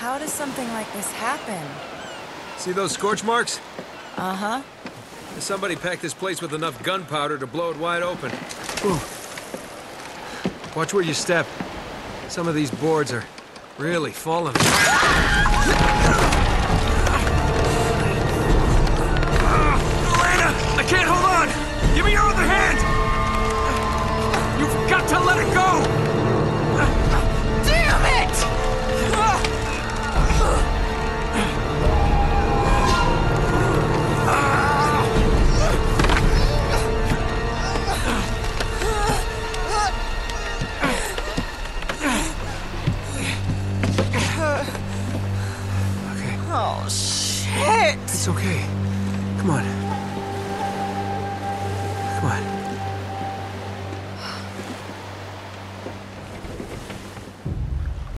How does something like this happen? See those scorch marks? Uh-huh. Somebody packed this place with enough gunpowder to blow it wide open. Ooh. Watch where you step. Some of these boards are really falling. Oh, shit! it's okay. Come on. Come on.